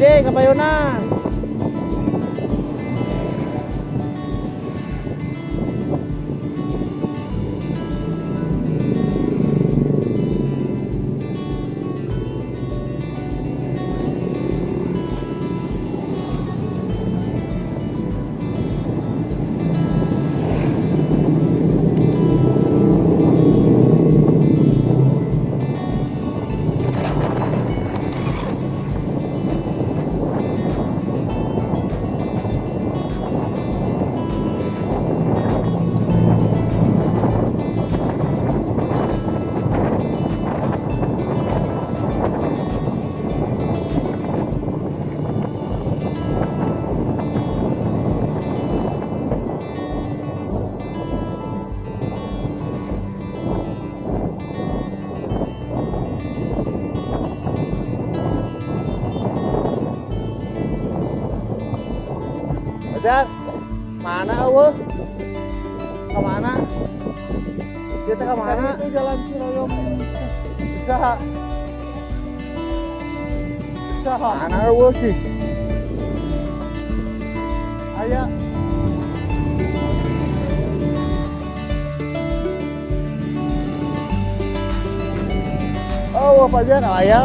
Jay, kabayonan. Apa aja aya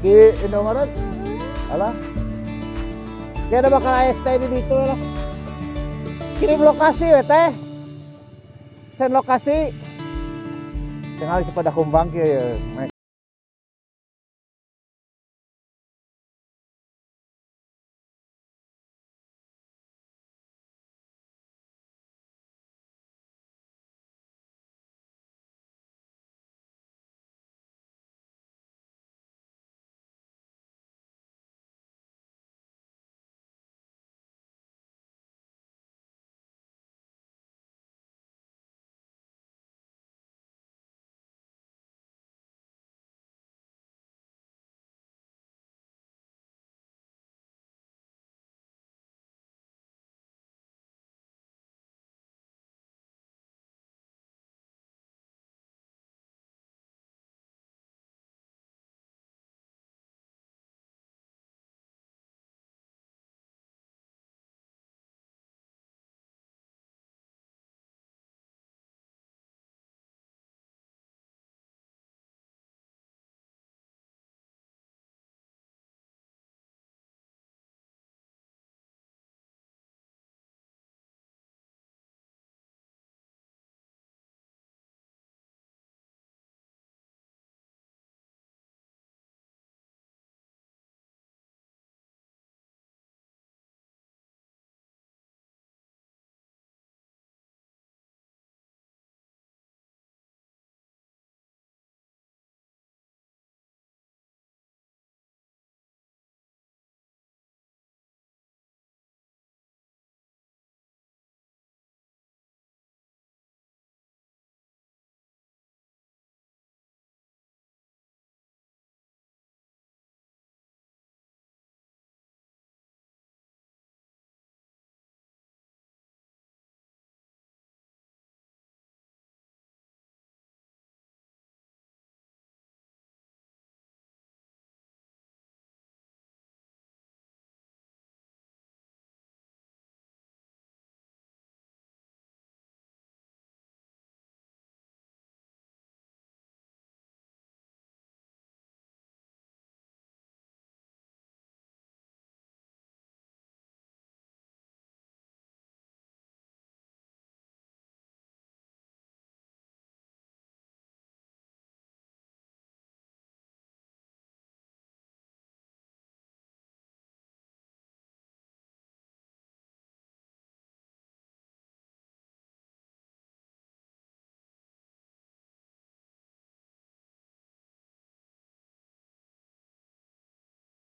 Di Indomaret. Alah. Dia ada bakal AST di dito lah. Kirim lokasi we teh. Send lokasi. Tinggal si pada kumbang kieu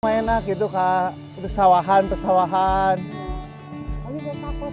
enak gitu kak. Pesawahan pesawahan takut